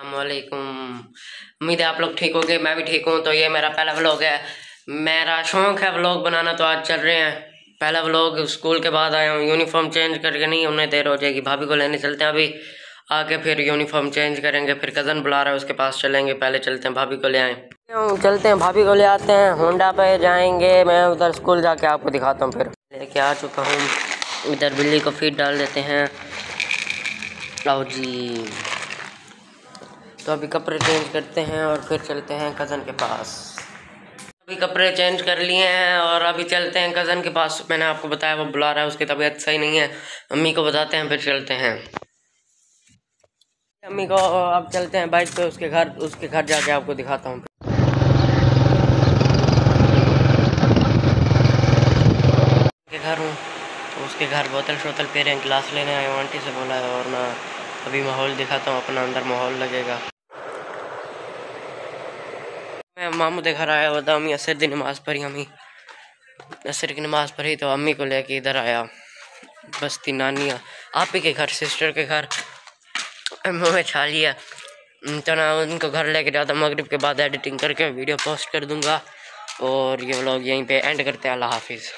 वालेकुम उम्मीद है आप लोग ठीक होंगे, मैं भी ठीक हूँ तो ये मेरा पहला व्लॉग है। मेरा शौक है व्लॉग बनाना तो आज चल रहे हैं। पहला व्लॉग स्कूल के बाद आया हूँ यूनिफॉर्म चेंज करके नहीं उन्हें देर हो जाएगी, भाभी को लेने चलते हैं अभी। आके फिर यूनिफॉर्म चेंज करेंगे, फिर कज़न बुला रहा है, उसके पास चलेंगे, पहले चलते हैं, भाभी को ले आए। चलते हैं, भाभी को ले आते हैं होंडा पे जाएँगे, मैं उधर स्कूल जाके आपको दिखाता हूँ फिर। लेके आ चुका हूँ, इधर बिल्ली को फ़ीड डाल देते हैं। लाओ जी। तो अभी कपड़े चेंज करते हैं और फिर चलते हैं कज़न के पास। अभी कपड़े चेंज कर लिए हैं और अभी चलते हैं कज़न के पास। मैंने आपको बताया, वो बुला रहा है, उसकी तबीयत सही नहीं है। अम्मी को बताते हैं, फिर चलते हैं। अम्मी को अब चलते हैं बाइक पे, उसके घर उसके घर जाके आपको दिखाता हूँ। घर हूँ। तो उसके घर बोतल शोतल पे रहे हैं गिलास लेने आए, आंटी से बोला है, और मैं अभी माहौल दिखाता हूँ, अपना अंदर माहौल लगेगा। मैं मामू देखा रहा है वो अम्मी असर की नमाज़ पढ़ी, अम्मी असर की नमाज़ पढ़ी तो अम्मी को लेके इधर आया। बस्ती नानी आप ही के घर, सिस्टर के घर। मुँह में छा लिया। तो ना उनको घर लेके जाता, मगरब के बाद एडिटिंग करके वीडियो पोस्ट कर दूँगा। और ये लोग यहीं पे एंड करते हैं, अल्लाह हाफिज़।